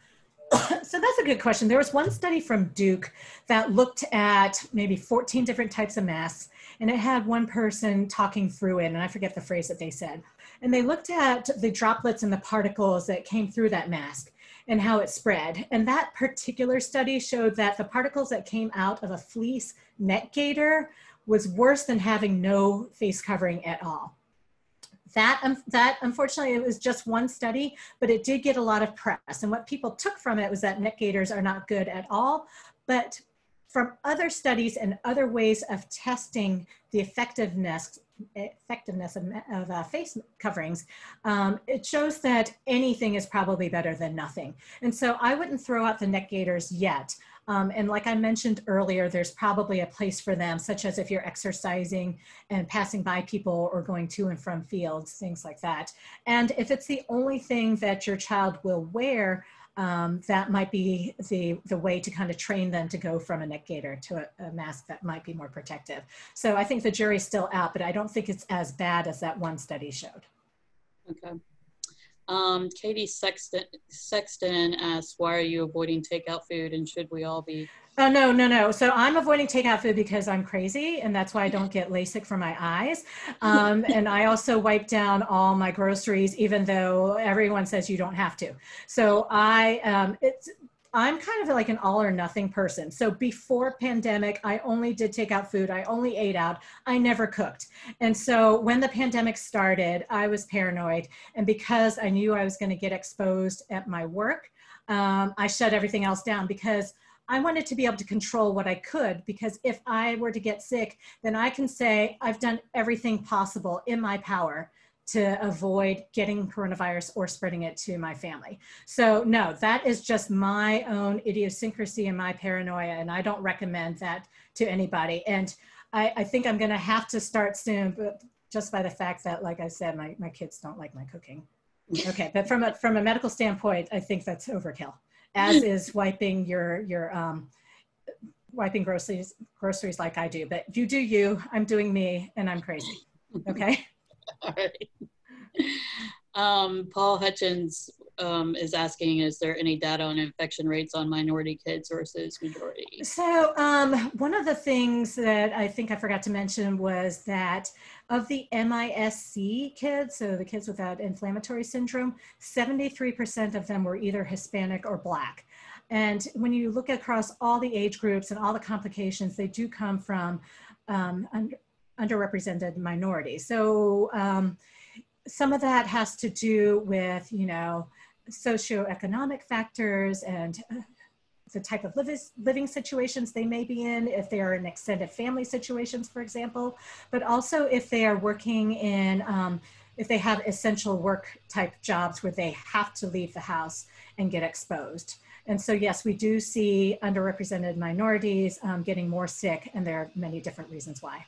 So that's a good question. There was one study from Duke that looked at maybe 14 different types of masks, and it had one person talking through it, and I forget the phrase that they said. And they looked at the droplets and the particles that came through that mask and how it spread. And that particular study showed that the particles that came out of a fleece neck gaiter was worse than having no face covering at all that, um, that unfortunately it was just one study, but it did get a lot of press. And what people took from it was that neck gaiters are not good at all. But from other studies and other ways of testing the effectiveness effectiveness of, of uh, face coverings, um, it shows that anything is probably better than nothing. And so I wouldn't throw out the neck gaiters yet. Um, and like I mentioned earlier, there's probably a place for them, such as if you're exercising and passing by people or going to and from fields, things like that. And if it's the only thing that your child will wear, um, that might be the, the way to kind of train them to go from a neck gaiter to a, a, mask that might be more protective. So I think the jury's still out, but I don't think it's as bad as that one study showed. Okay. Um, Katie Sexton, Sexton asks, why are you avoiding takeout food and should we all be? Oh, no, no, no. So I'm avoiding takeout food because I'm crazy and that's why I don't get LASIK for my eyes. Um, and I also wipe down all my groceries, even though everyone says you don't have to. So I, um, it's, I'm kind of like an all or nothing person. So before pandemic, I only did take out food. I only ate out. I never cooked. And so when the pandemic started, I was paranoid. And because I knew I was going to get exposed at my work, um, I shut everything else down because I wanted to be able to control what I could because if I were to get sick, then I can say I've done everything possible in my power to avoid getting coronavirus or spreading it to my family. So no, that is just my own idiosyncrasy and my paranoia, and I don't recommend that to anybody. And I, I think I'm gonna have to start soon, but just by the fact that, like I said, my, my kids don't like my cooking. Okay, but from a, from a medical standpoint, I think that's overkill, as is wiping your, your um, wiping groceries, groceries like I do. But you do you, I'm doing me, and I'm crazy, okay? All right. Um, Paul Hutchins um, is asking, is there any data on infection rates on minority kids versus majority? So um, one of the things that I think I forgot to mention was that of the MISC kids, so the kids without inflammatory syndrome, 73% of them were either Hispanic or Black. And when you look across all the age groups and all the complications, they do come from um, underrepresented minorities. So um, some of that has to do with, you know, socioeconomic factors and uh, the type of living situations they may be in, if they are in extended family situations, for example, but also if they are working in, um, if they have essential work type jobs where they have to leave the house and get exposed. And so, yes, we do see underrepresented minorities um, getting more sick, and there are many different reasons why.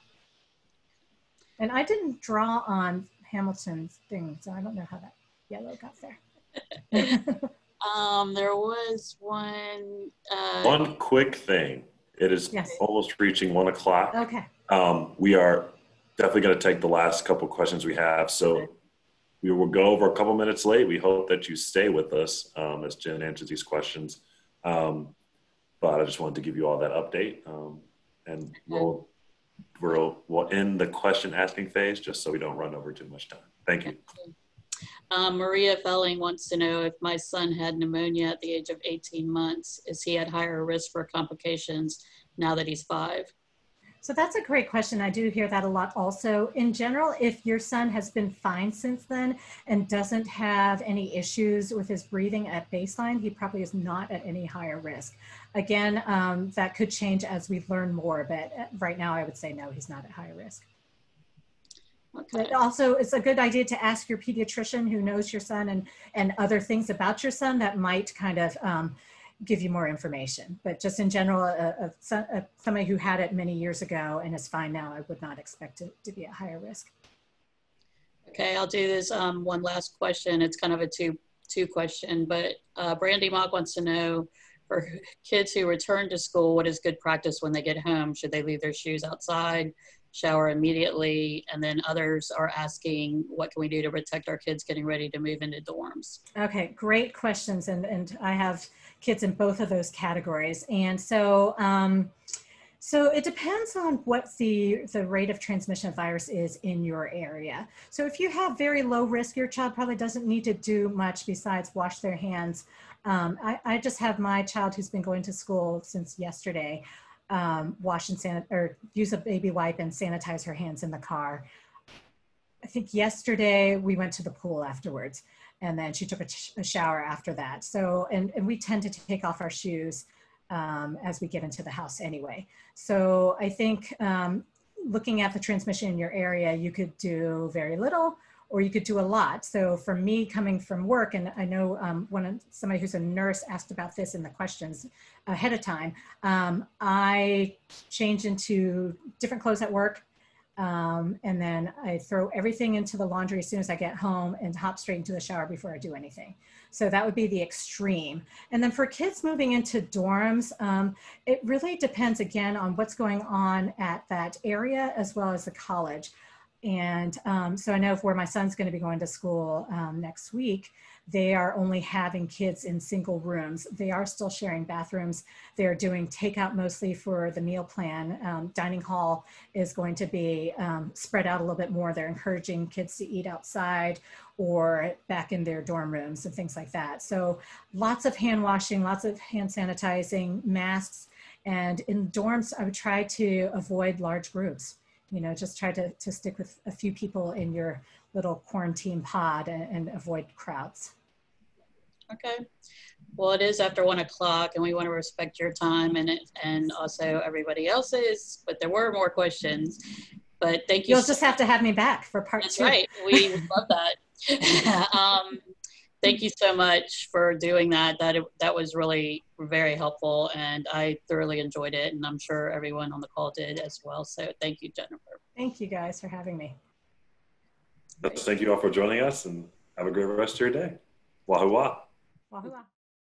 And I didn't draw on Hamilton's thing, so I don't know how that yellow got there. um, there was one. Uh, one quick thing. It is yes. almost reaching one o'clock. Okay. Um, we are definitely going to take the last couple questions we have. So okay. we will go over a couple minutes late. We hope that you stay with us um, as Jen answers these questions. Um, but I just wanted to give you all that update. Um, and we'll we'll, we'll end the question asking phase just so we don't run over too much time. Thank you. Um, Maria Felling wants to know if my son had pneumonia at the age of 18 months, is he at higher risk for complications now that he's five? So that's a great question. I do hear that a lot also. In general, if your son has been fine since then and doesn't have any issues with his breathing at baseline, he probably is not at any higher risk. Again, um, that could change as we learn more, but uh, right now I would say no, he's not at high risk. Okay. But also, it's a good idea to ask your pediatrician who knows your son and, and other things about your son that might kind of um, give you more information. But just in general, a, a, a, somebody who had it many years ago and is fine now, I would not expect it to be at higher risk. Okay, I'll do this um, one last question. It's kind of a two two question, but uh, Brandy Mock wants to know for kids who return to school, what is good practice when they get home? Should they leave their shoes outside? shower immediately. And then others are asking, what can we do to protect our kids getting ready to move into dorms? Okay, great questions. And, and I have kids in both of those categories. And so, um, so it depends on what the, the rate of transmission of virus is in your area. So if you have very low risk, your child probably doesn't need to do much besides wash their hands. Um, I, I just have my child who's been going to school since yesterday um, wash and sanitize or use a baby wipe and sanitize her hands in the car. I think yesterday we went to the pool afterwards and then she took a, a shower after that. So, and, and we tend to take off our shoes um, as we get into the house anyway. So I think um, looking at the transmission in your area, you could do very little or you could do a lot. So for me coming from work, and I know um, when somebody who's a nurse asked about this in the questions ahead of time, um, I change into different clothes at work. Um, and then I throw everything into the laundry as soon as I get home and hop straight into the shower before I do anything. So that would be the extreme. And then for kids moving into dorms, um, it really depends again on what's going on at that area as well as the college. And um, so I know where my son's going to be going to school um, next week, they are only having kids in single rooms. They are still sharing bathrooms. They're doing takeout mostly for the meal plan. Um, dining hall is going to be um, spread out a little bit more. They're encouraging kids to eat outside or back in their dorm rooms and things like that. So lots of hand washing, lots of hand sanitizing, masks. And in dorms, I would try to avoid large groups you know, just try to, to stick with a few people in your little quarantine pod and, and avoid crowds. Okay. Well, it is after one o'clock and we want to respect your time and it, and also everybody else's, but there were more questions. But thank you. You'll so just have to have me back for part That's two. right. We love that. um, thank you so much for doing that. That that was really very helpful, and I thoroughly enjoyed it, and I'm sure everyone on the call did as well. So thank you, Jennifer. Thank you guys for having me. Thank you all for joining us, and have a great rest of your day. Wahoo wah. Wahoo wah.